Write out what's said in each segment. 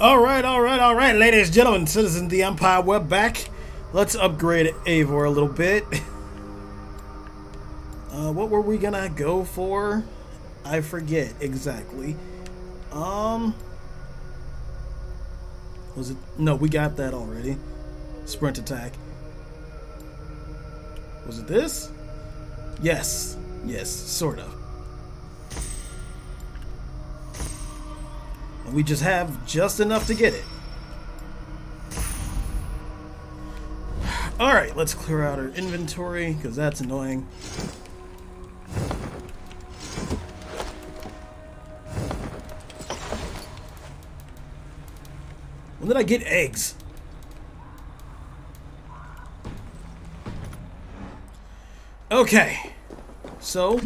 All right, all right, all right, ladies and gentlemen, citizens of the Empire, we're back. Let's upgrade Eivor a little bit. Uh, what were we gonna go for? I forget exactly. Um, was it? No, we got that already. Sprint attack. Was it this? Yes, yes, sort of. And we just have just enough to get it. Alright, let's clear out our inventory, because that's annoying. When did I get eggs? Okay. So,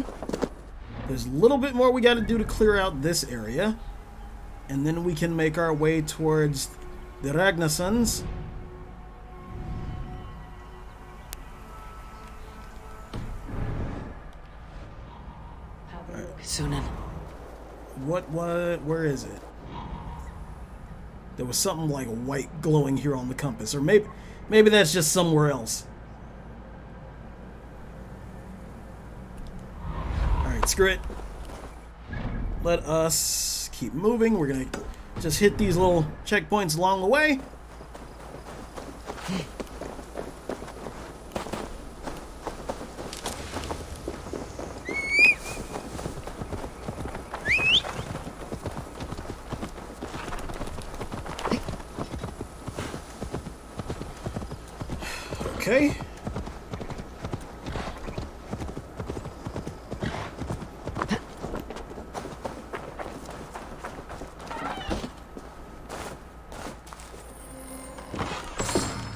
there's a little bit more we got to do to clear out this area. And then we can make our way towards the Ragnarsons. Sunan. What, what, where is it? There was something like white glowing here on the compass. Or maybe, maybe that's just somewhere else. Alright, screw it. Let us keep moving. We're gonna just hit these little checkpoints along the way. Okay.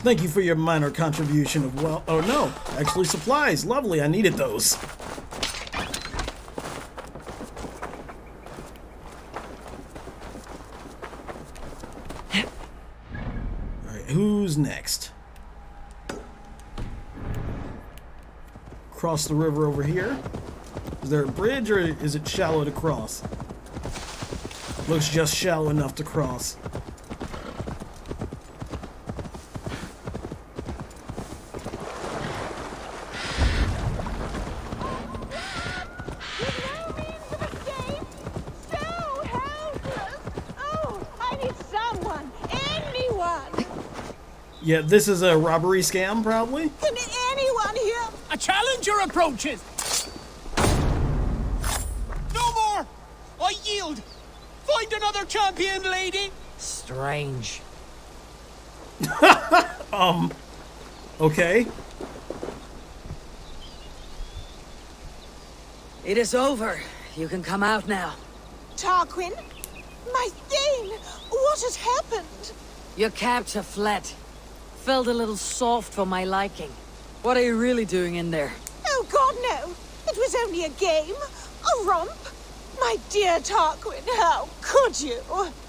Thank you for your minor contribution of well. Oh no, actually supplies. Lovely, I needed those. Alright, who's next? Cross the river over here. Is there a bridge or is it shallow to cross? Looks just shallow enough to cross. Oh, I need someone, anyone. Yeah, this is a robbery scam, probably. Can anyone here? A challenger approaches! No more! I yield! Find another champion, lady! Strange. Um. Okay. It is over. You can come out now. Tarquin? My Thane! What has happened? Your captor fled. Felt a little soft for my liking. What are you really doing in there? Oh, God, no. It was only a game. A romp. My dear Tarquin, how could you?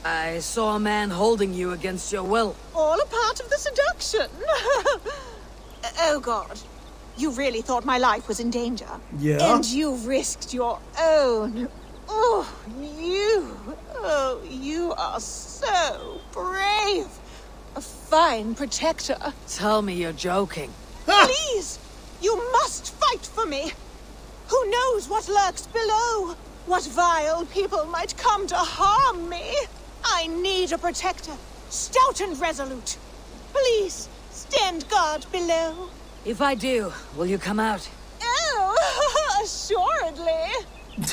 I saw a man holding you against your will. All a part of the seduction. oh, God. You really thought my life was in danger. Yeah. And you risked your own. Oh, you. Oh, you are so brave. A fine protector. Tell me you're joking. Please, you must fight for me. Who knows what lurks below? What vile people might come to harm me? I need a protector, stout and resolute. Please, stand guard below. If I do, will you come out? Oh, assuredly.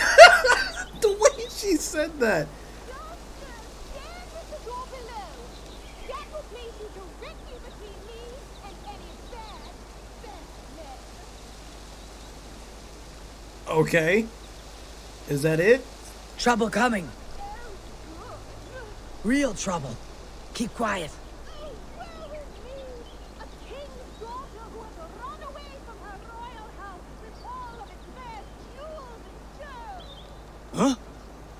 The way she said that. Okay. Is that it? Trouble coming. Real trouble. Keep quiet. Huh?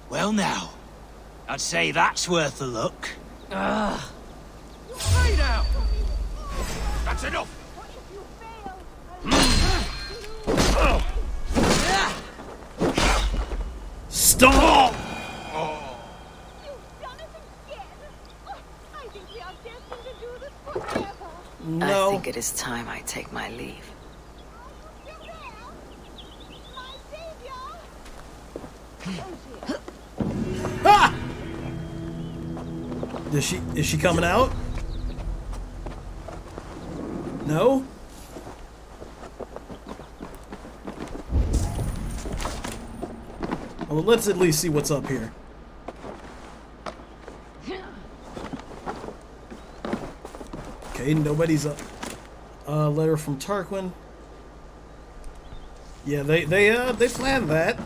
Well now. I'd say that's worth a look. Ugh. Hey now! That's enough! Hmm. Stop! think we are destined to do this forever? No. I think it is time I take my leave. You? My savior? Ah! Is she is she coming out? No? Well, let's at least see what's up here. Okay, nobody's up. Uh, letter from Tarquin. Yeah, they they uh they planned that.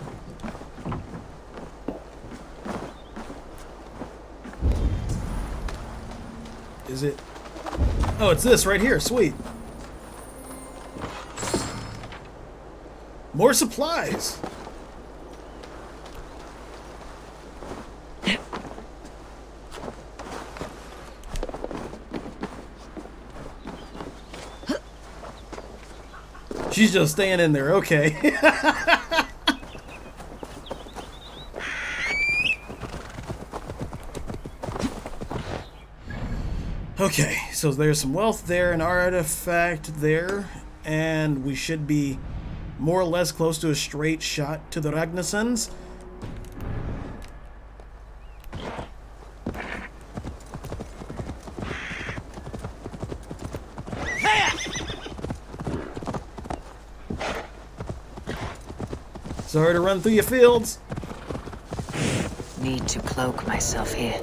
Is it? Oh, it's this right here. Sweet. More supplies. She's just staying in there. Okay. Okay, so there's some wealth there, an artifact there, and we should be more or less close to a straight shot to the Ragnarsons. Sorry to run through your fields. Need to cloak myself here.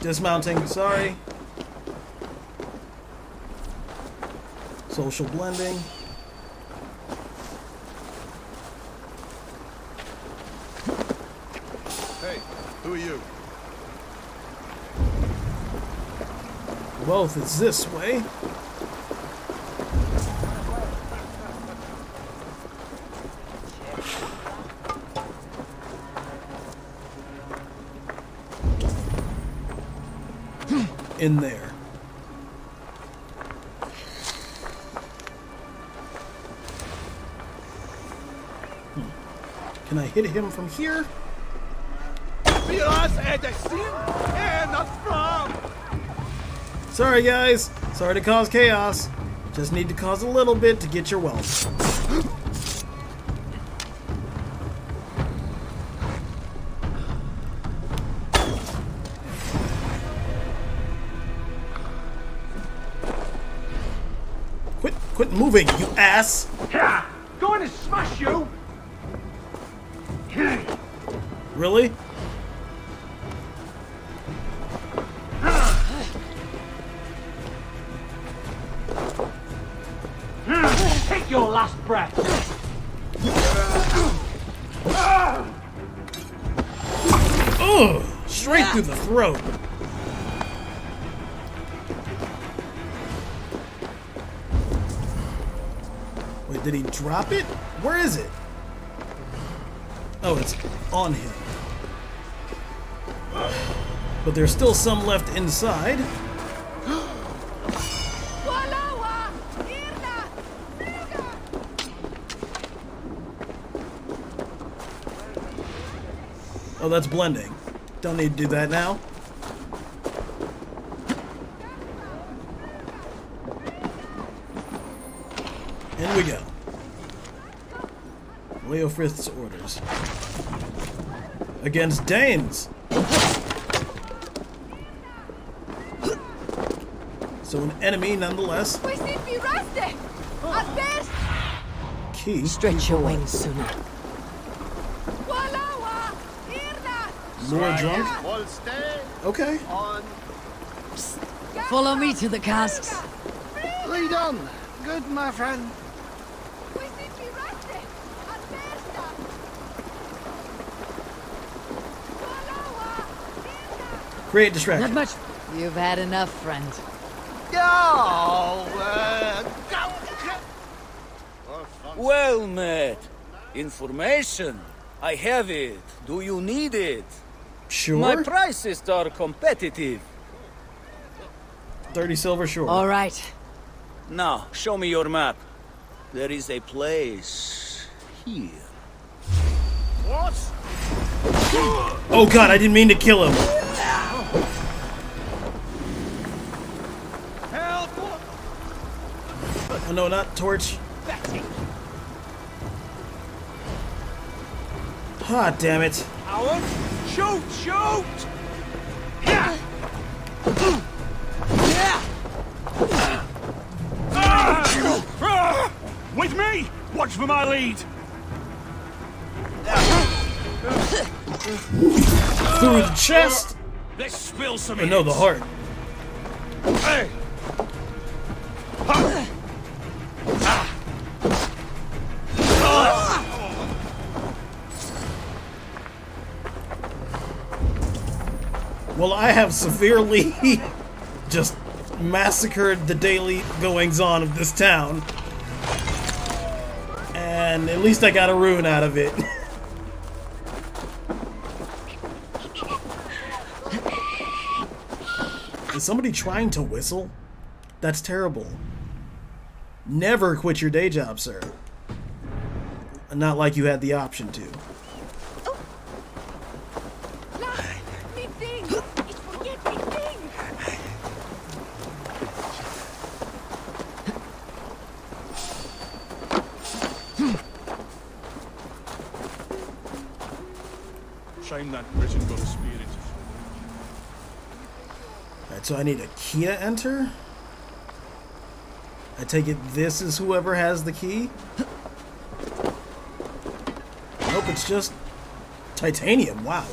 Dismounting, sorry. Social blending. Hey, who are you? Both, it's this way. In there. Hmm. Can I hit him from here? Edersin, not from. Sorry, guys. Sorry to cause chaos. Just need to cause a little bit to get your wealth. Drop it? Where is it? Oh, it's on him. But there's still some left inside. Oh, that's blending. Don't need to do that now. In we go. Leofrith's orders. Against Danes! So an enemy nonetheless. We seem to be rusted! At! Key. Stretch your wings sooner. Walawa! Irna! More drunk? All stay Okay. on. Follow me to the casks. Lead on. Good, my friend. We seem to be rusted! At best! Walawa! Irna! Create Not much. You've had enough, friend. Go. Uh. Well met. Information. I have it. Do you need it? Sure. My prices are competitive. 30 silver, sure. All right. Now, show me your map. There is a place here. What? Oh god, I didn't mean to kill him. Oh no, not torch. Betty! Ah, damn it. Howard! Shoot! Shoot! Yeah! Ah! With me! Watch for my lead! Through the chest. Let's spill some Oh no, the heart. Hey! Well, I have severely just massacred the daily goings on of this town. And at least I got a rune out of it. Is somebody trying to whistle? That's terrible. Never quit your day job, sir. Not like you had the option to. Me thing! It's forget me thing! Shame that prison got spirit. Alright, so I need a key to enter? I take it this is whoever has the key? Nope, it's just titanium. Wow.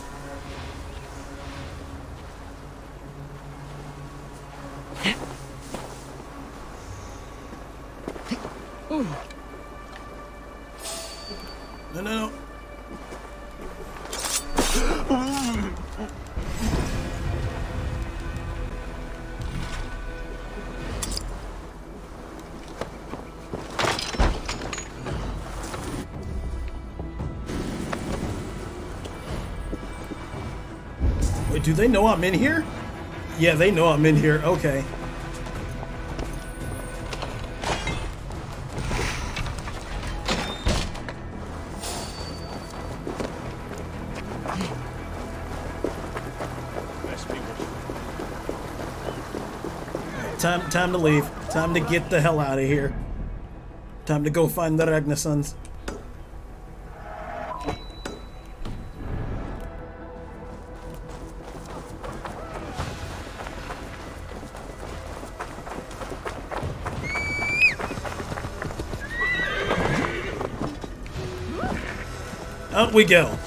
Do they know I'm in here? Yeah, they know I'm in here. Okay. Time, time to leave. Time to get the hell out of here. Time to go find the Ragnarsons. Out we go.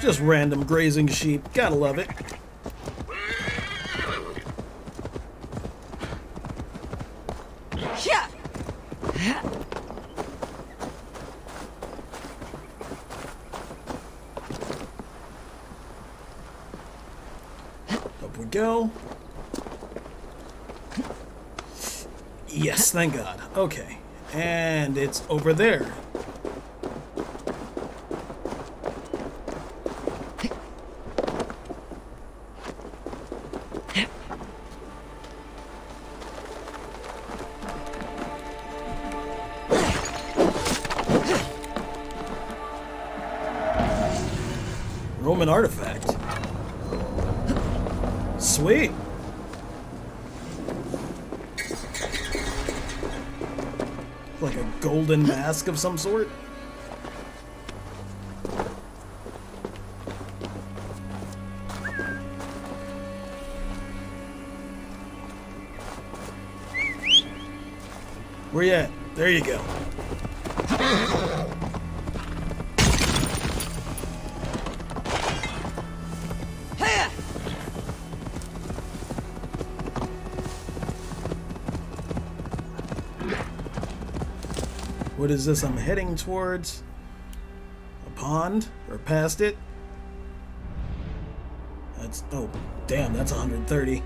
Just random grazing sheep. Gotta love it. Up we go. Yes, thank God. Okay. And it's over there. Mask of some sort. Where you at? There you go. What is this? I'm heading towards a pond or past it. That's oh damn, that's 130.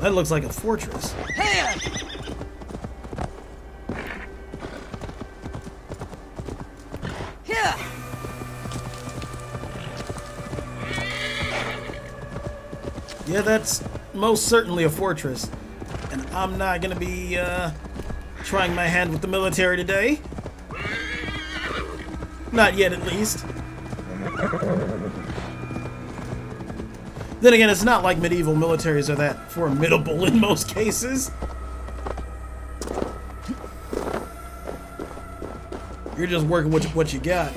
That looks like a fortress. Hey! Yeah, that's most certainly a fortress. And I'm not gonna be, uh, trying my hand with the military today. Not yet, at least. Then again, it's not like medieval militaries are that formidable in most cases. You're just working with what you got.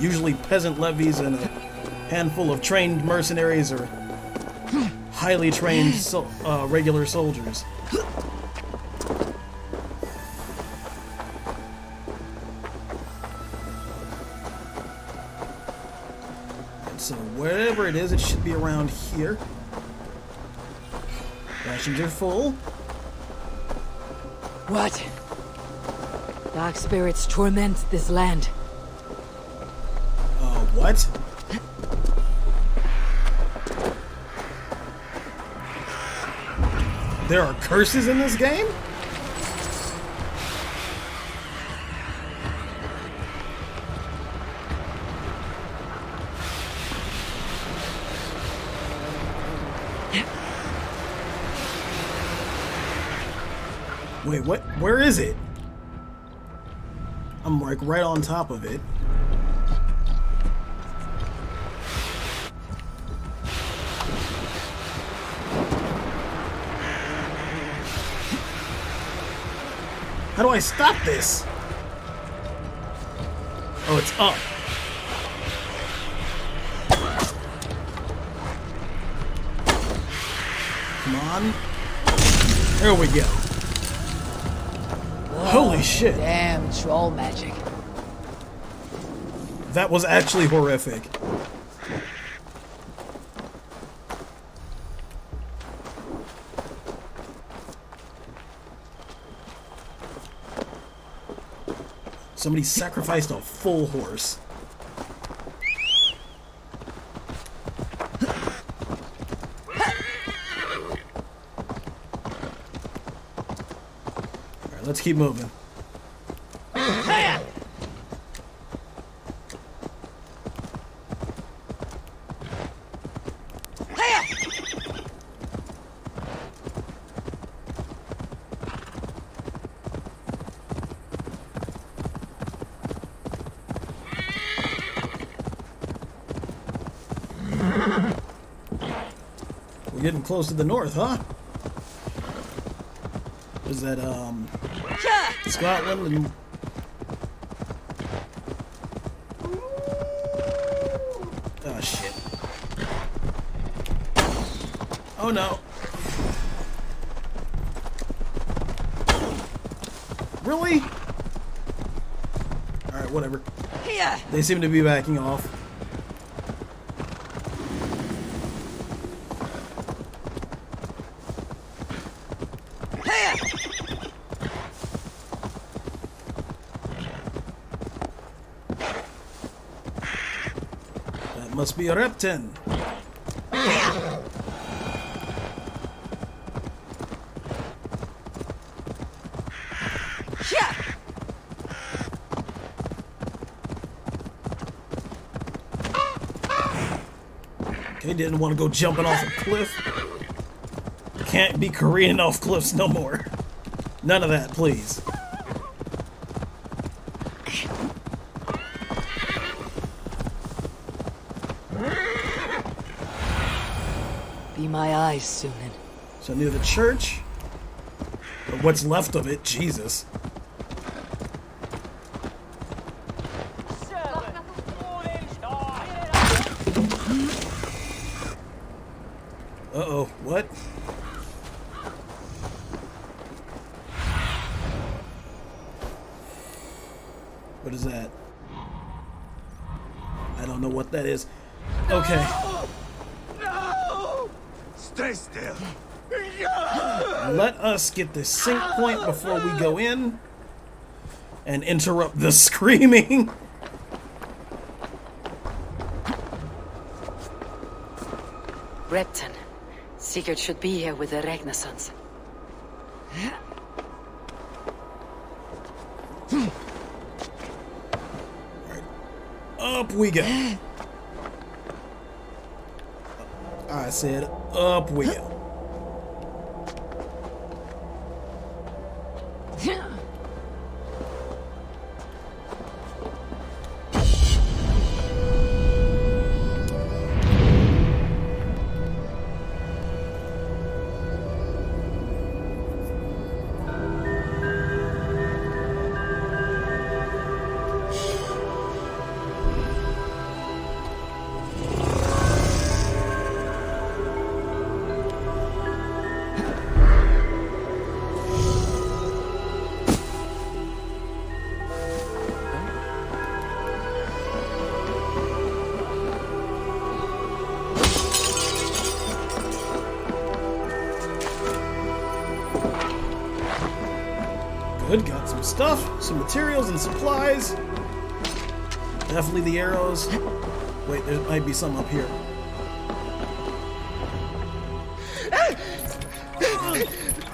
Usually peasant levies and a handful of trained mercenaries or highly trained so, uh, regular soldiers. Is, it should be around here. Rations are full. What? Dark spirits torment this land. Uh, what? There are curses in this game? Wait, what? Where is it? I'm like right on top of it. How do I stop this? Oh, it's up. Come on. There we go. Holy shit. Damn troll magic. That was actually horrific. Somebody sacrificed a full horse. Let's keep moving. We're getting close to the north, huh? Is that, um, Scotland and... Oh, shit. Oh, no. Really? Alright, whatever. They seem to be backing off. Here! That must be a Repton. They didn't want to go jumping off a cliff. Can't be careening off cliffs no more. None of that, please. Sunan. So near the church, or what's left of it, Jesus. Uh-oh, what? What is that? I don't know what that is. Okay. Stay still. Let us get the sync point before we go in and interrupt the screaming. Repton. Sigurd should be here with the Ragnarsons. Up we go. I said up we go. Definitely the arrows. Wait, there might be some up here.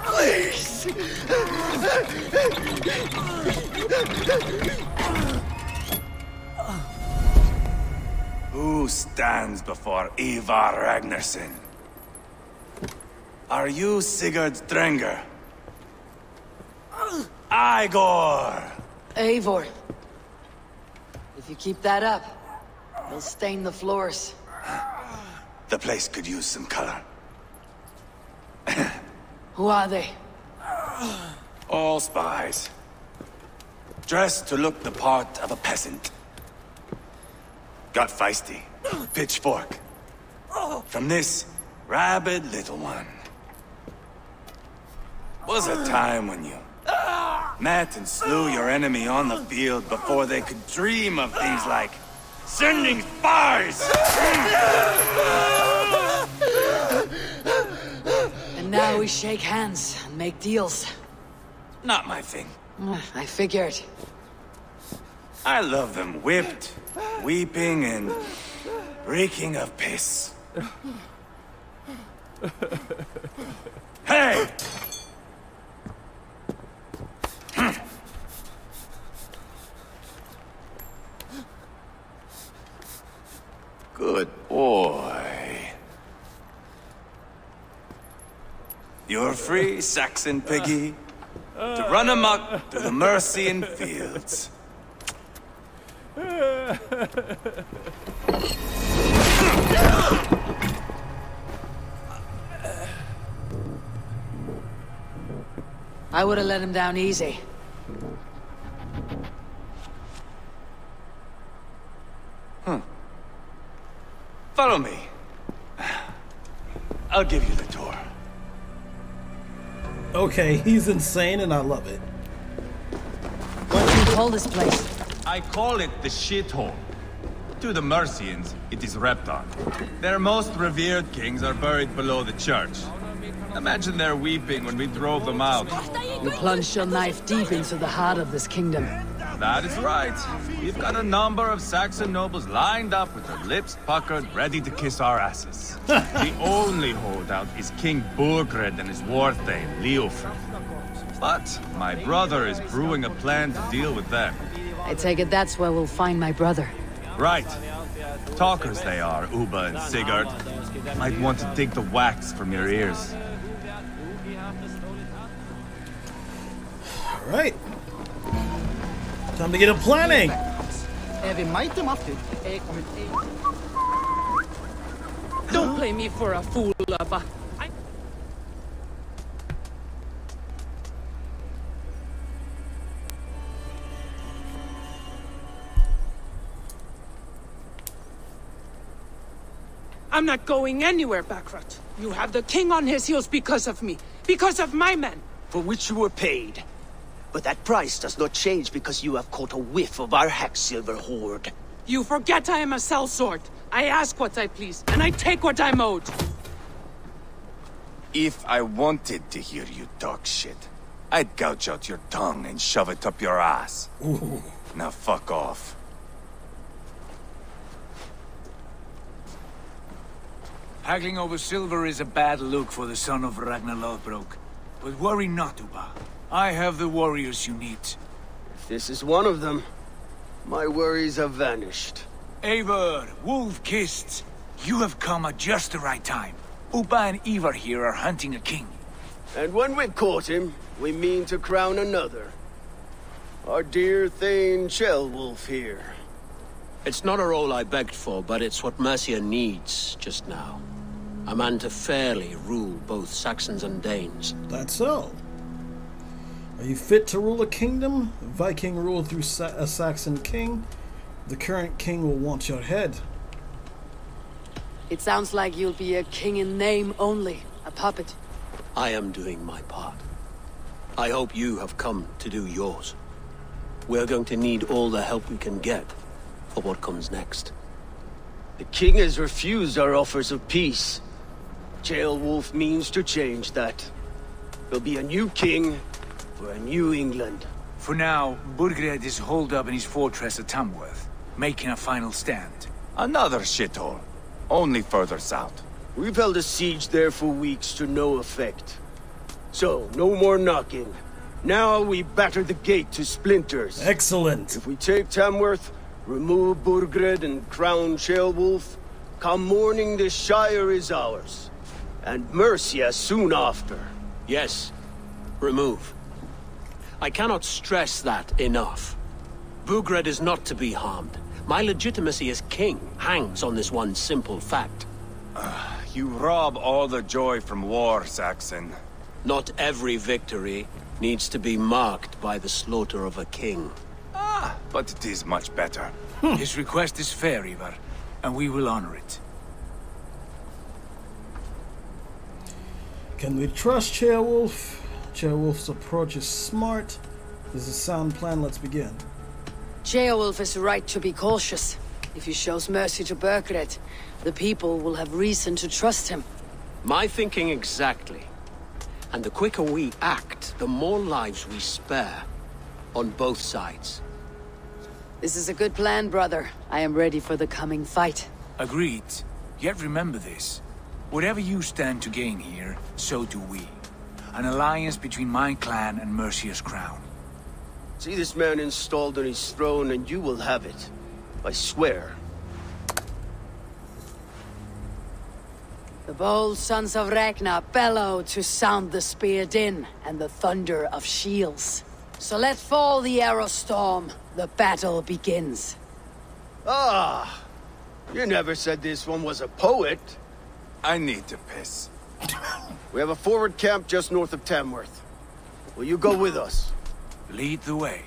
Please! Who stands before Ivar Ragnarsson? Are you Sigurd Drenger? Igor! Eivor. Keep that up, you'll stain the floors. The place could use some color. Who are they? All spies. Dressed to look the part of a peasant. Got feisty. Pitchfork. From this rabid little one. Was a time when you met and slew your enemy on the field before they could dream of things like sending spies! And now we shake hands and make deals. Not my thing. I figured. I love them whipped, weeping, and reeking of piss. hey! Good boy. You're free, Saxon piggy, to run amok through the Mercian fields. I would have let him down easy. Hmm. Follow me. I'll give you the. Okay, he's insane and I love it. What do you call this place? I call it the shithole. To the Mercians, it is Repton. Their most revered kings are buried below the church. Imagine their weeping when we drove them out. You plunged your knife deep into the heart of this kingdom. That is right. We've got a number of Saxon nobles lined up with their lips puckered, ready to kiss our asses. the only holdout is King Burgred and his war thane, Leofrith. But my brother is brewing a plan to deal with them. I take it that's where we'll find my brother. Right. Talkers they are, Ubba and Sigurd. Might want to dig the wax from your ears. All right. Time to get a planning. Don't play me for a fool, uh, Ubba. I I'm not going anywhere, Backrot. You have the king on his heels because of me. Because of my men. for which you were paid. But that price does not change because you have caught a whiff of our Hacksilver hoard. You forget I am a sellsword. I ask what I please, and I take what I'm owed. If I wanted to hear you talk shit, I'd gouge out your tongue and shove it up your ass. Now fuck off. Haggling over silver is a bad look for the son of Ragnar Lothbrok. But worry not, Ubba. I have the warriors you need. If this is one of them, my worries have vanished. Eivor, Wolf-Kissed, You have come at just the right time. Ubba and Ivar here are hunting a king. And when we've caught him, we mean to crown another. Our dear Thane Ceolwulf here. It's not a role I begged for, but it's what Mercia needs just now. A man to fairly rule both Saxons and Danes. That's so. Are you fit to rule a kingdom? Viking rule through Sa- a Saxon king? The current king will want your head. It sounds like you'll be a king in name only, a puppet. I am doing my part. I hope you have come to do yours. We're going to need all the help we can get for what comes next. The king has refused our offers of peace. Ceolwulf means to change that. There'll be a new king for a new England. For now, Burgred is holed up in his fortress at Tamworth, making a final stand. Another shithole. Only further south. We've held a siege there for weeks to no effect. So, no more knocking. Now we batter the gate to splinters. Excellent. If we take Tamworth, remove Burgred and crown Ceolwulf, come morning the Shire is ours. And Mercia soon after. Yes, remove. I cannot stress that enough. Burgred is not to be harmed. My legitimacy as king hangs on this one simple fact. You rob all the joy from war, Saxon. Not every victory needs to be marked by the slaughter of a king. Ah, but it is much better. His request is fair, Ivar, and we will honor it. Can we trust Ceolwulf? Ceolwulf's approach is smart. This is a sound plan. Let's begin. Ceolwulf is right to be cautious. If he shows mercy to Burgred, the people will have reason to trust him. My thinking exactly. And the quicker we act, the more lives we spare. On both sides. This is a good plan, brother. I am ready for the coming fight. Agreed. Yet remember this. Whatever you stand to gain here, so do we. An alliance between my clan and Mercia's crown. See this man installed on his throne and you will have it. I swear. The bold sons of Ragnar bellow to sound the spear din and the thunder of shields. So let fall the arrow storm. The battle begins. Ah! You never said this one was a poet. I need to piss. We have a forward camp just north of Tamworth. Will you go with us? Lead the way.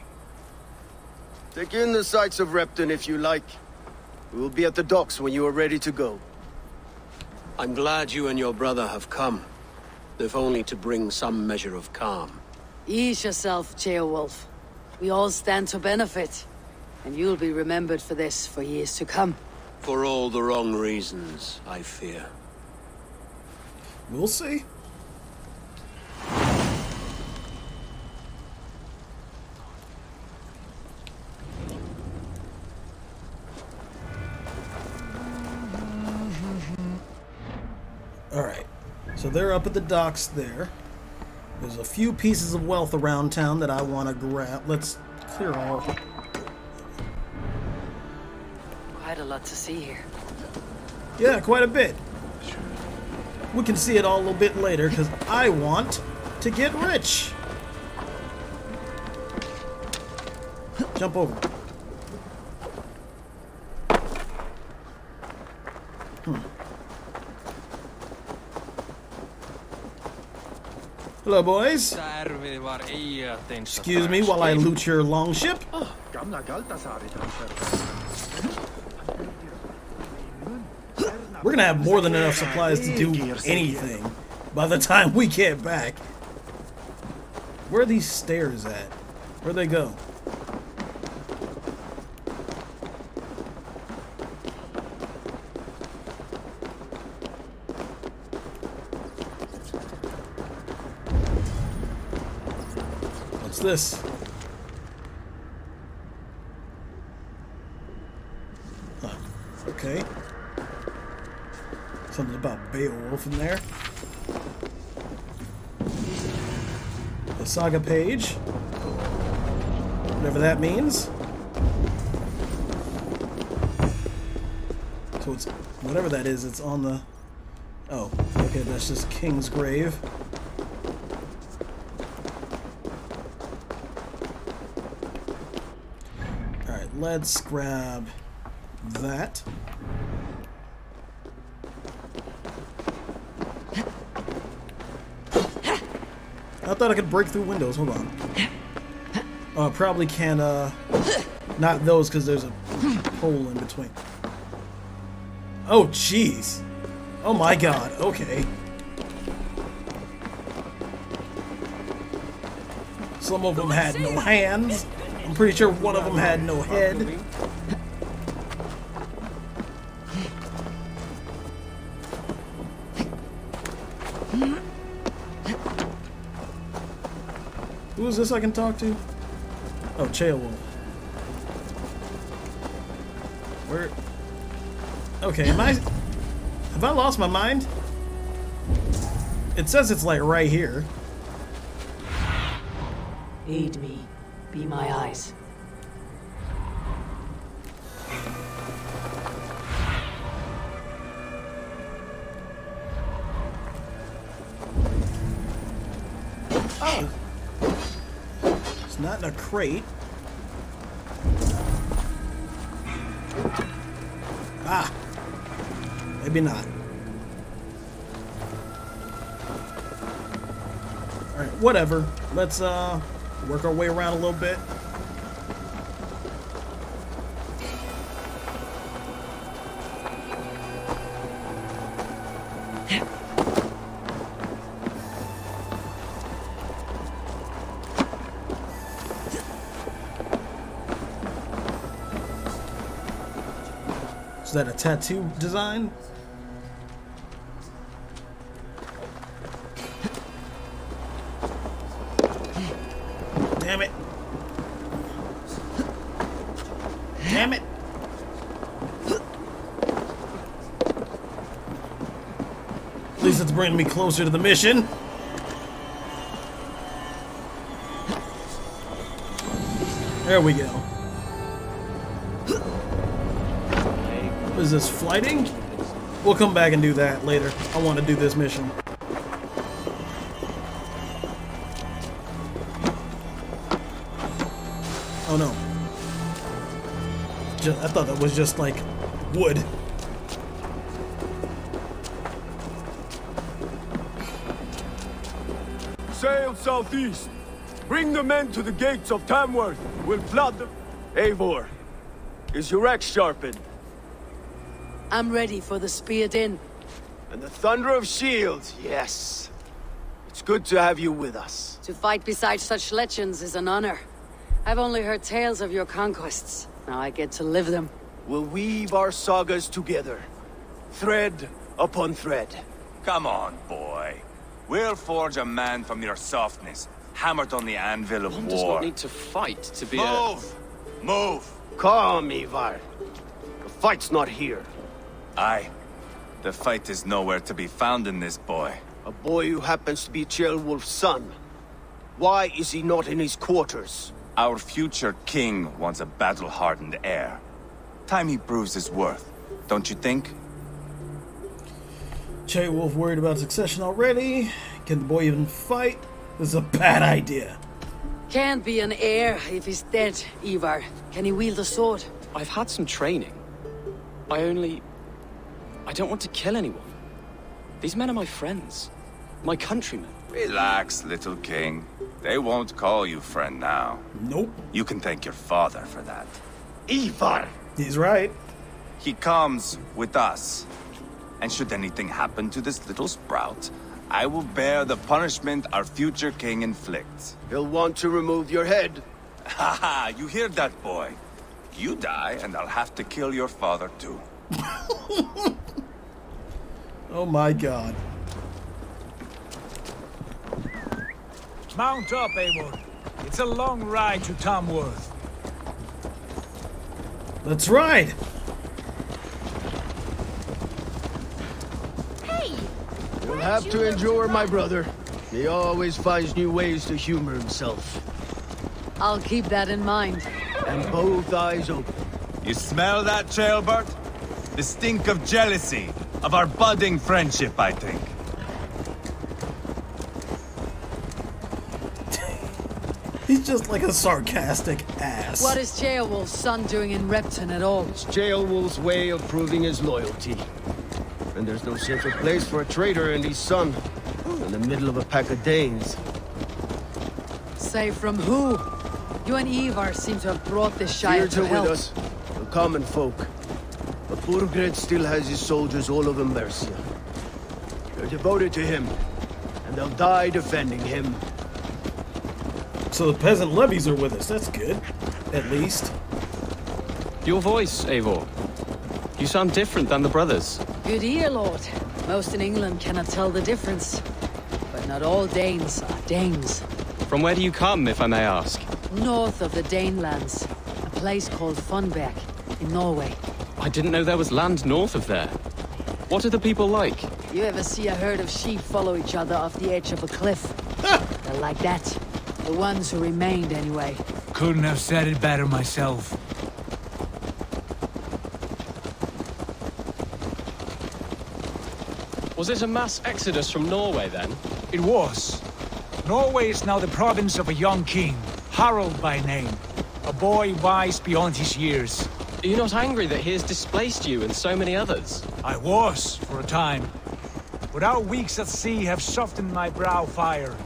Take in the sights of Repton if you like. We will be at the docks when you are ready to go. I'm glad you and your brother have come. If only to bring some measure of calm. Ease yourself, Ceolwulf. We all stand to benefit. And you'll be remembered for this for years to come. For all the wrong reasons, I fear. We'll see. Alright, so they're up at the docks there. There's a few pieces of wealth around town that I want to grab. Let's clear all. Quite a lot to see here. Yeah, quite a bit. We can see it all a little bit later because I want to get rich. Jump over. Hmm. Hello, boys. Excuse me while I loot your longship. We're gonna have more than enough supplies to do anything by the time we get back. Where are these stairs at? Where'd they go? What's this? Huh. Okay. Something about Beowulf in there. The saga page. Whatever that means. So it's whatever that is, it's on the... Oh, okay, that's just King's Grave. Alright, let's grab that. Thought I could break through windows. Hold on. I probably can't, uh... Not those, because there's a hole in between. Oh, jeez. Oh my god, okay. Some of them had no hands. I'm pretty sure one of them had no head. Who is this I can talk to? Oh, Ceolwulf. Where? Okay, am I... Have I lost my mind? It says it's like right here. Aid me. Be my eyes. Crate. Ah! Maybe not. Alright, whatever. Let's uh work our way around a little bit. That a tattoo design? Damn it. Damn it. At least it's bringing me closer to the mission. There we go. Is this, flighting? We'll come back and do that later. I want to do this mission. Oh no. Just, I thought that was just like wood. Sail southeast. Bring the men to the gates of Tamworth. We'll flood them. Eivor, is your axe sharpened? I'm ready for the spear din. And the thunder of shields, yes. It's good to have you with us. To fight beside such legends is an honor. I've only heard tales of your conquests. Now I get to live them. We'll weave our sagas together. Thread upon thread. Come on, boy. We'll forge a man from your softness, hammered on the anvil of One war. does not need to fight to be Move! Move! Calm, Ivar. The fight's not here. Aye. The fight is nowhere to be found in this boy. A boy who happens to be Ceolwulf's son. Why is he not in his quarters? Our future king wants a battle-hardened heir. Time he proves his worth, don't you think? Ceolwulf worried about succession already. Can the boy even fight? This is a bad idea. Can't be an heir if he's dead, Ivar. Can he wield a sword? I've had some training. I only... I don't want to kill anyone. These men are my friends. My countrymen. Relax, little king. They won't call you friend now. Nope. You can thank your father for that. Ivar! He's right. He comes with us. And should anything happen to this little sprout, I will bear the punishment our future king inflicts. He'll want to remove your head. Haha, you hear that, boy? You die, and I'll have to kill your father, too. Oh my god. Mount up, Eivor. It's a long ride to Tamworth. Let's ride! Hey! You'll have to endure my brother. He always finds new ways to humor himself. I'll keep that in mind. And both eyes open. You smell that, Ceolbert? The stink of jealousy, of our budding friendship, I think. He's just like a sarcastic ass. What is Ceolwulf's son doing in Repton at all? It's Ceolwulf's way of proving his loyalty. And there's no safer place for a traitor and his son in the middle of a pack of Danes. Say from who? You and Ivar seem to have brought this Shire Beards to are help. with us, the common folk. But Burgred still has his soldiers all over Mercia. They're devoted to him, and they'll die defending him. So the peasant levies are with us. That's good. At least. Your voice, Eivor. You sound different than the brothers. Good ear, Lord. Most in England cannot tell the difference. But not all Danes are Danes. From where do you come, if I may ask? North of the Danelands, a place called Fornburg in Norway. I didn't know there was land north of there. What are the people like? You ever see a herd of sheep follow each other off the edge of a cliff? They're like that. The ones who remained, anyway. Couldn't have said it better myself. Was it a mass exodus from Norway then? It was. Norway is now the province of a young king, Harald by name. A boy wise beyond his years. Are you not angry that he has displaced you and so many others? I was, for a time. But our weeks at sea have softened my brow fire.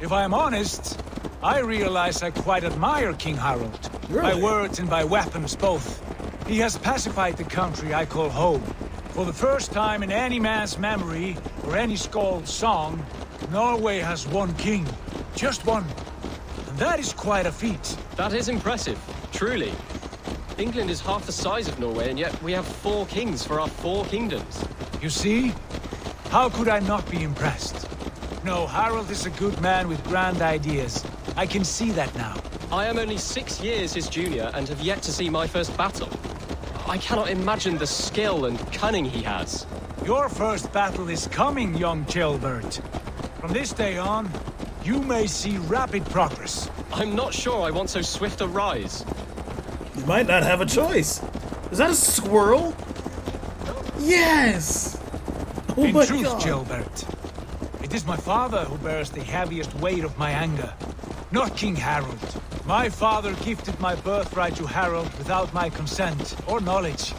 If I am honest, I realize I quite admire King Harald. By words and by weapons both. He has pacified the country I call home. For the first time in any man's memory, or any skald's song, Norway has one king. Just one. And that is quite a feat. That is impressive, truly. England is half the size of Norway, and yet we have four kings for our four kingdoms. You see? How could I not be impressed? No, Harald is a good man with grand ideas. I can see that now. I am only six years his junior and have yet to see my first battle. I cannot imagine the skill and cunning he has. Your first battle is coming, young Ceolbert. From this day on, you may see rapid progress. I'm not sure I want so swift a rise. You might not have a choice. Is that a squirrel? Yes! Oh In my truth, god. Ceolbert, it is my father who bears the heaviest weight of my anger, not King Harald. My father gifted my birthright to Harald without my consent or knowledge.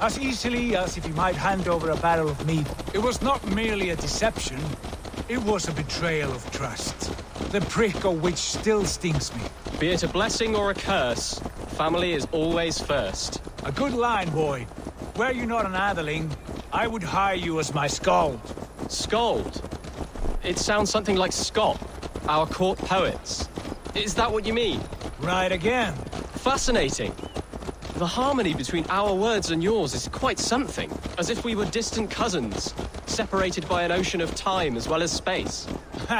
As easily as if he might hand over a barrel of meat. It was not merely a deception, it was a betrayal of trust. The prick of which still stings me. Be it a blessing or a curse, family is always first. A good line, boy. Were you not an Atheling, I would hire you as my skald. Scold? It sounds something like scop, our court poets. Is that what you mean? Right again. Fascinating. The harmony between our words and yours is quite something. As if we were distant cousins, separated by an ocean of time as well as space.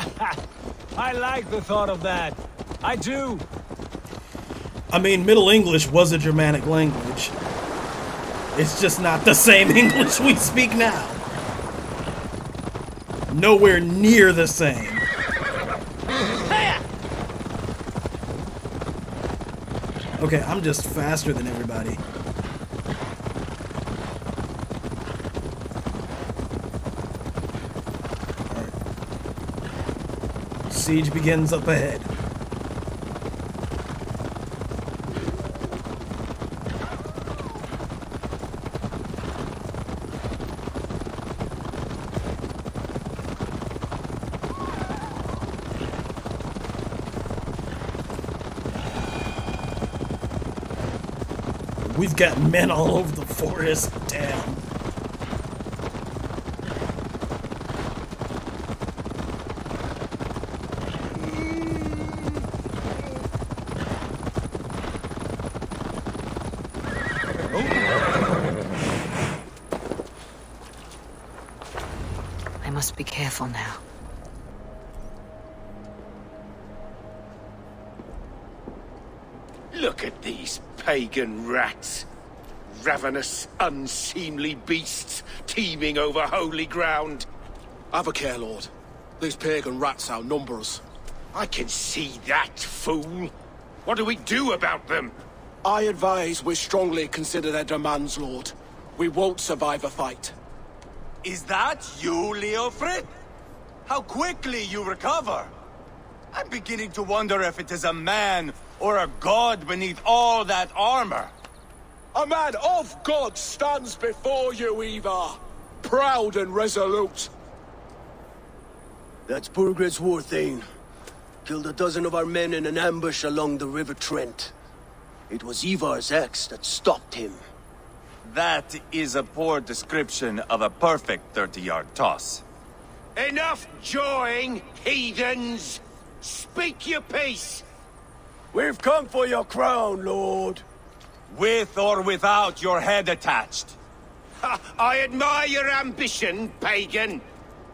I like the thought of that. I do. I mean, Middle English was a Germanic language. It's just not the same English we speak now. Nowhere near the same. Okay, I'm just faster than everybody. Siege begins up ahead. Got men all over the forest. Damn. I must be careful now. Look at these pagan rats. Ravenous, unseemly beasts teeming over holy ground. Have a care, Lord. These pagan rats outnumber us. I can see that, fool. What do we do about them? I advise we strongly consider their demands, Lord. We won't survive a fight. Is that you, Leofrith? How quickly you recover! I'm beginning to wonder if it is a man or a god beneath all that armor. A man of God stands before you, Ivar. Proud and resolute. That's Burgred's Warthane. Killed a dozen of our men in an ambush along the River Trent. It was Ivar's axe that stopped him. That is a poor description of a perfect 30-yard toss. Enough jawing, heathens! Speak your piece! We've come for your crown, Lord. With or without your head attached. Ha, I admire your ambition, pagan.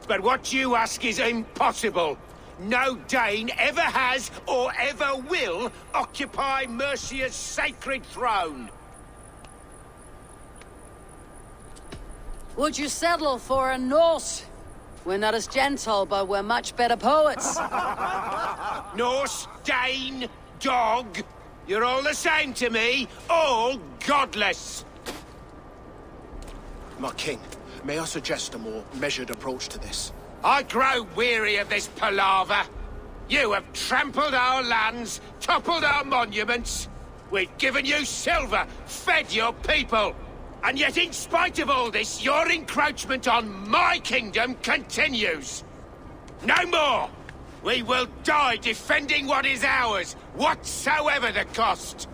But what you ask is impossible. No Dane ever has or ever will occupy Mercia's sacred throne. Would you settle for a Norse? We're not as gentle, but we're much better poets. Norse, Dane, dog. You're all the same to me. All godless. My king, may I suggest a more measured approach to this? I grow weary of this palaver. You have trampled our lands, toppled our monuments. We've given you silver, fed your people. And yet, in spite of all this, your encroachment on my kingdom continues. No more! We will die defending what is ours, whatsoever the cost.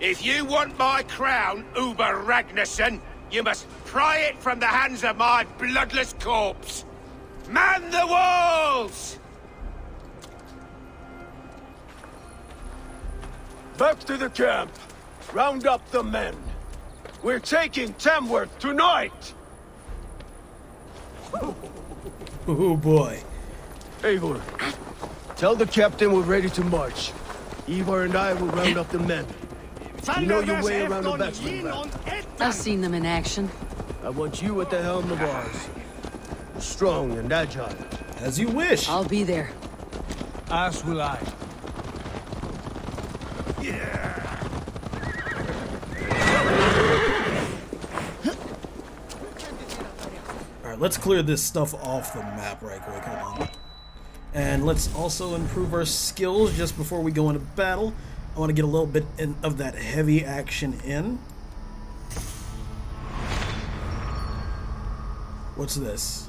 If you want my crown, Ubba Ragnarsson, you must pry it from the hands of my bloodless corpse. Man the walls! Back to the camp. Round up the men. We're taking Tamworth tonight! Oh boy. Eivor, tell the captain we're ready to march. Ivar and I will round up the men. You know your way around the battering ram. I've seen them in action. I want you at the helm of ours. Strong and agile. As you wish. I'll be there. As will I. let's clear this stuff off the map right quick. Hold on. And let's also improve our skills just before we go into battle. I want to get a little bit in, of that heavy action in. What's this?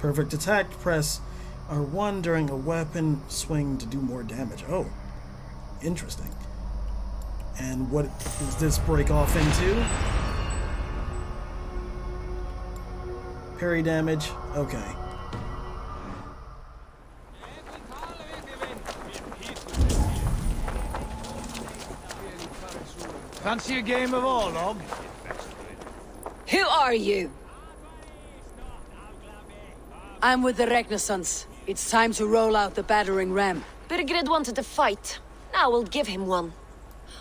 Perfect attack. Press R1 during a weapon swing to do more damage. Oh, interesting. And what does this break off into? Parry damage. Okay. Fancy a game of Orlog? Who are you? I'm with the Renaissance. It's time to roll out the battering ram. Burgred wanted to fight. Now we'll give him one.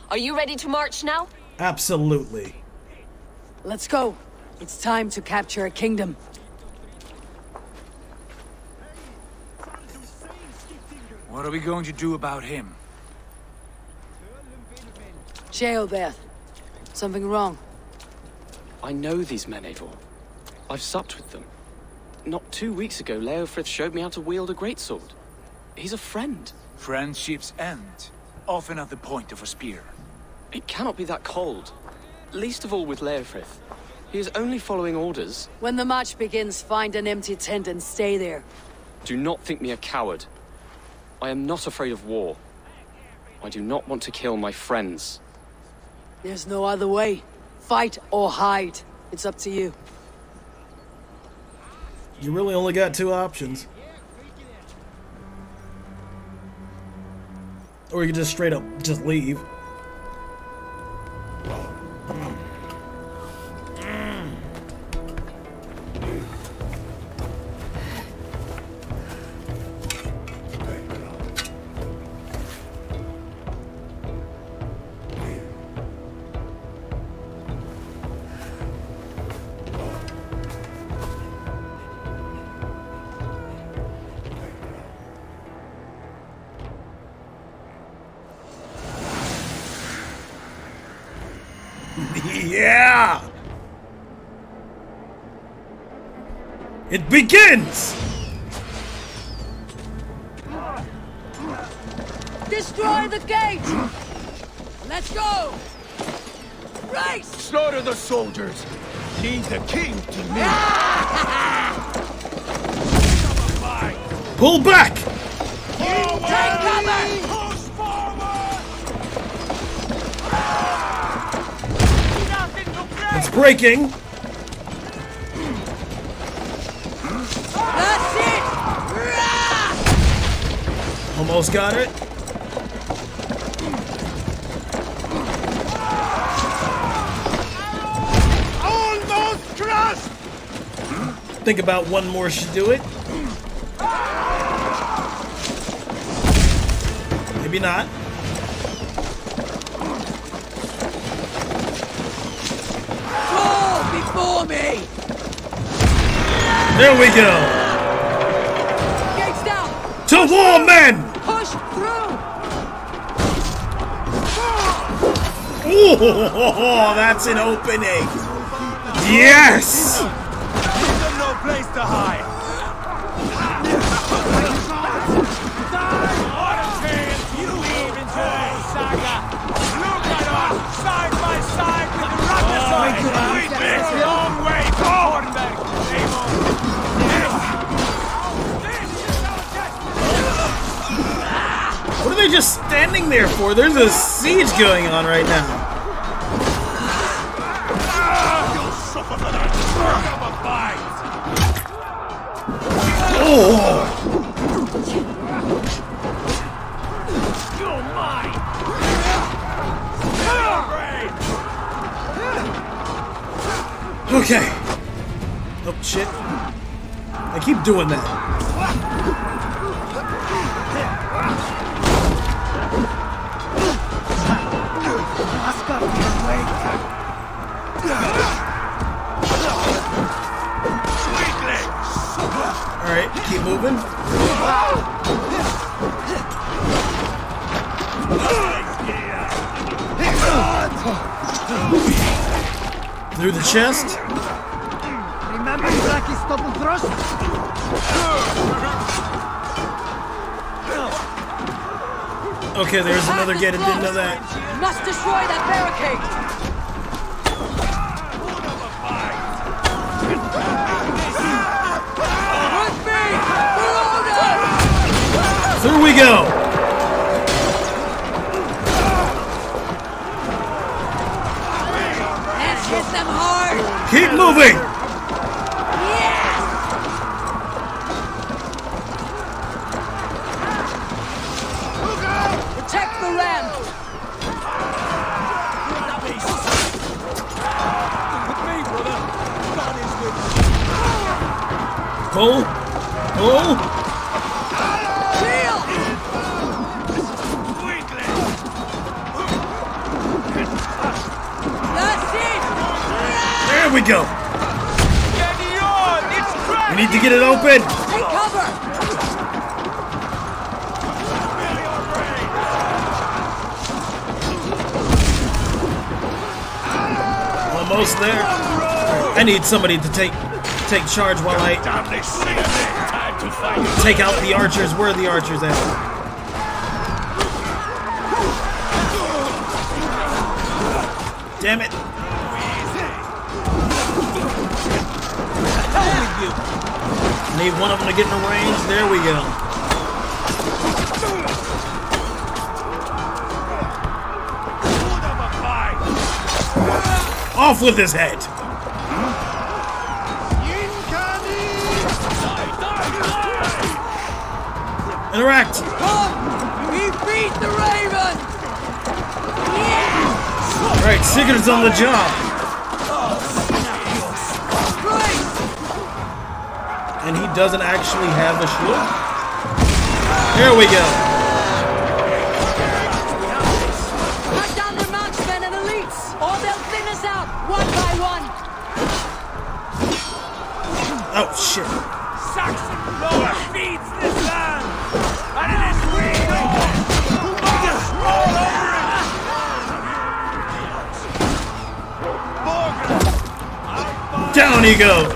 Are you ready to march now? Absolutely. Let's go. It's time to capture a kingdom. What are we going to do about him? Ceolbert. Something wrong. I know these men, Eivor. I've supped with them. Not two weeks ago, Leofrith showed me how to wield a greatsword. He's a friend. Friendships end, often at the point of a spear. It cannot be that cold. Least of all with Leofrith. He is only following orders. When the march begins, find an empty tent and stay there. Do not think me a coward. I am not afraid of war. I do not want to kill my friends. There's no other way. Fight or hide. It's up to you. You really only got two options. Or you can just straight up just leave. It begins! Destroy the gate! Let's go! Race! Slaughter the soldiers. Leave the king to me. Pull back! Take cover! It's breaking. Almost got it. Almost crushed. Think about one more should do it. Maybe not. Fall before me! There we go. Gates down! To war, men! Oh, that's an opening. Yes! no place to hide. What are they just standing there for? There's a siege going on right now. Doing that. Alright, keep moving. Through the chest. Remember Blackie stop and thrust? Okay, there's another gate. I didn't know that. Must destroy that barricade! With me! Reloaded! Through we go. Let's hit them hard! Keep moving. Get it open. Take cover! Almost there. I need somebody to take take charge while I take out the archers. Where are the archers at? Damn it. Need one of them to get in the range. There we go. Off with his head. Interact. Come! We beat the Raven! Alright, Sigurd's on the job. And he doesn't actually have a shield. There we go. Cut down their marksmen and elites, or they'll thin us out one by one! Oh shit. Saxon blower feeds this land, and it is we who must roll over it. Down he goes.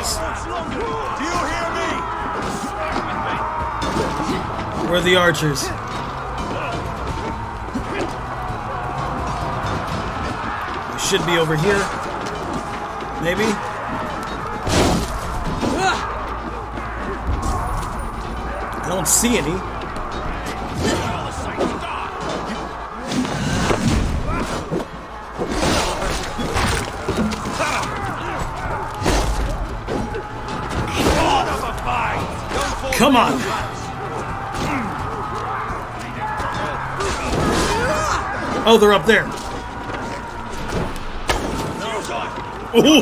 The archers? They should be over here. Maybe? I don't see any. Come on! Oh, they're up there. Ooh.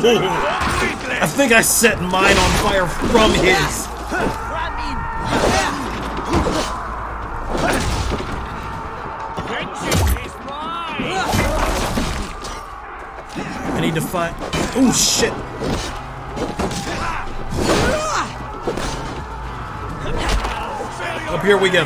I think I set mine on fire from his. I need to find. Oh shit! Up here we go.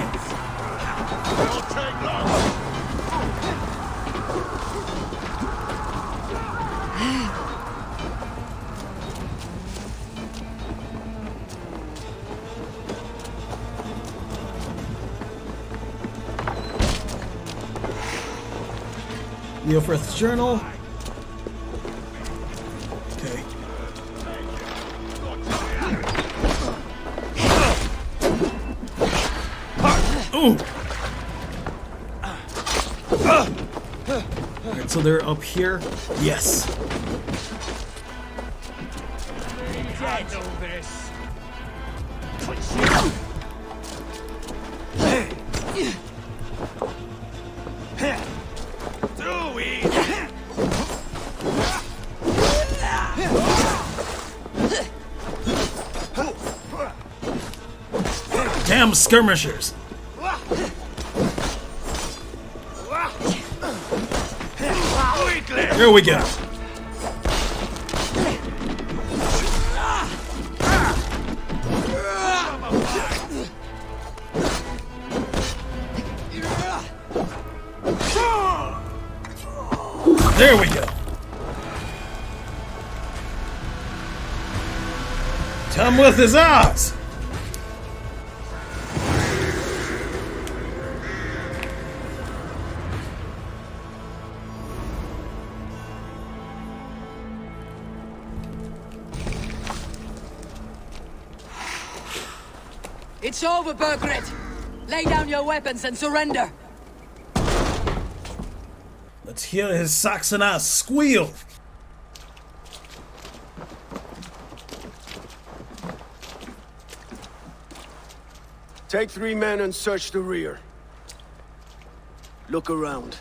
Leofrith's journal. Okay. Ooh. Alright, so they're up here. Yes. Skirmishers. Here we go. There we go. Come with his ass. It's over, Burgred. Lay down your weapons and surrender. Let's hear his Saxon ass squeal. Take three men and search the rear. Look around.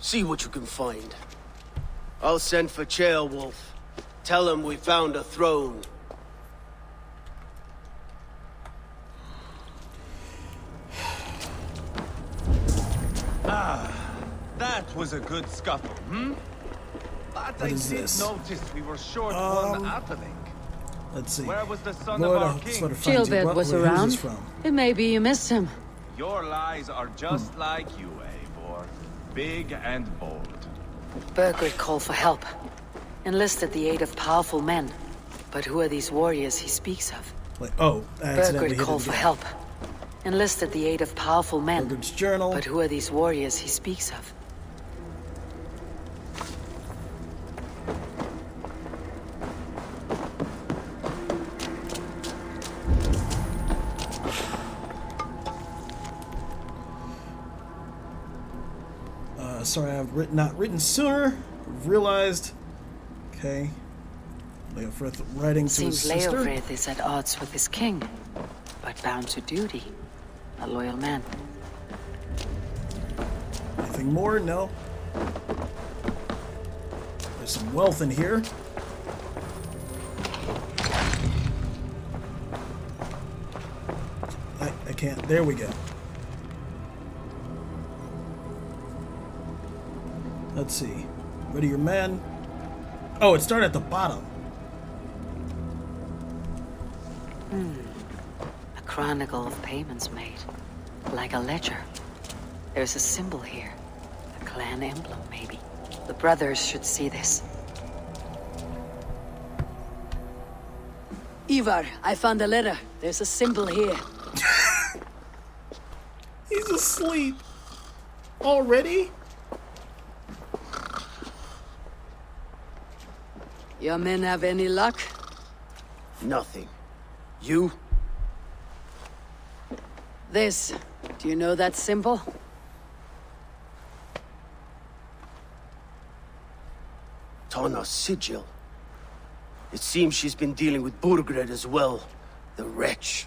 See what you can find. I'll send for Ceolwulf. Tell him we found a throne. Ah, that was a good scuffle, hmm? But What I is did this? notice we were short Um, one Atheling. Let's see. Where was the son Lord of our king? sort of finds you. Ceolbert was where- around. from? It may be you missed him. Your lies are just like you, Eivor. Big and bold. Burgred called for help. Enlisted the aid of powerful men. But who are these warriors he speaks of? Like, oh, I accidentally Burgred hit called for again. help. Enlisted the aid of powerful men. Burgred's journal. But who are these warriors he speaks of? Written, not written sooner. Realized. Okay. Leofrith writing to his Seems sister. Leofrith is at odds with his king, but bound to duty. A loyal man. Anything more? No. There's some wealth in here. I, I can't. There we go. Let's see. Ready your men. Oh, it started at the bottom. Hmm. A chronicle of payments made. Like a ledger. There's a symbol here. A clan emblem, maybe. The brothers should see this. Ivar, I found a letter. There's a symbol here. He's asleep. Already? Your men have any luck? Nothing. You? This. Do you know that symbol? Tonna's sigil. It seems she's been dealing with Burgred as well. The wretch.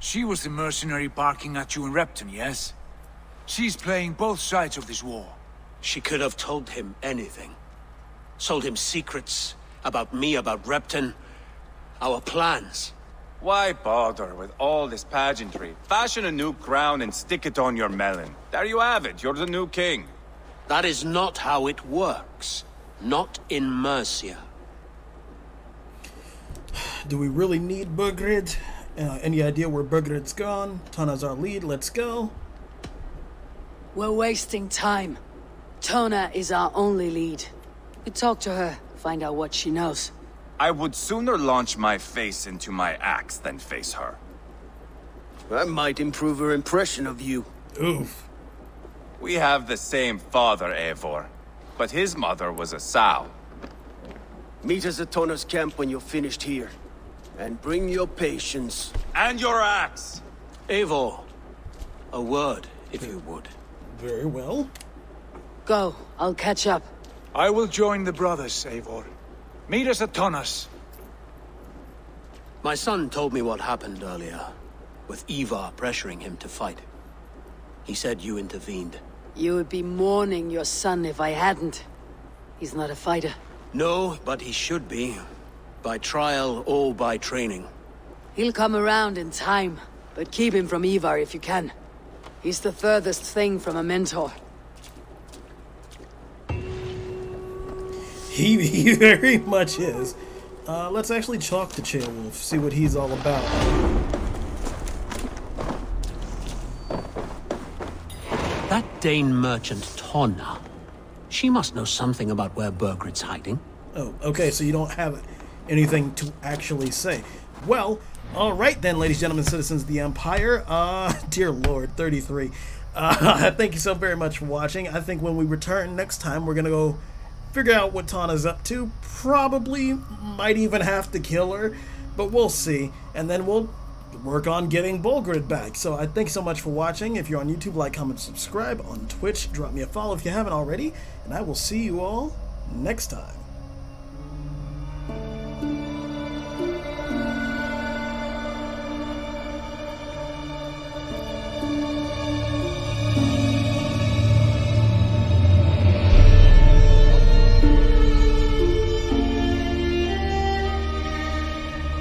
She was the mercenary barking at you in Repton, yes? She's playing both sides of this war. She could have told him anything. Sold him secrets about me, about Repton, our plans. Why bother with all this pageantry? Fashion a new crown and stick it on your melon. There you have it, you're the new king. That is not how it works. Not in Mercia. Do we really need Burgred? Uh, any idea where Burgred's gone? Tonna's our lead, let's go. We're wasting time. Tonna is our only lead. We talk to her, find out what she knows. I would sooner launch my face into my axe than face her. That might improve her impression of you. Oof. We have the same father, Eivor. But his mother was a sow. Meet us at Tonna's camp when you're finished here. And bring your patience. And your axe! Eivor, a word, if you would. Very well. Go, I'll catch up. I will join the brothers, Eivor. Meet us at Tonna's. My son told me what happened earlier, with Ivar pressuring him to fight. He said you intervened. You would be mourning your son if I hadn't. He's not a fighter. No, but he should be. By trial or by training. He'll come around in time, but keep him from Ivar if you can. He's the furthest thing from a mentor. He, he very much is. Uh, let's actually talk to Ceolwulf, see what he's all about. That Dane merchant, Tonna. She must know something about where Burgred's hiding. Oh, okay, so you don't have anything to actually say. Well, alright then, ladies, and gentlemen, citizens of the Empire. Uh, dear lord, 33. Uh, thank you so very much for watching. I think when we return next time, we're gonna go figure out what Tonna's up to. Probably might even have to kill her, but we'll see. And then we'll work on getting Burgred back. So I thank you so much for watching. If you're on YouTube, like, comment, subscribe. On Twitch, drop me a follow if you haven't already. And I will see you all next time.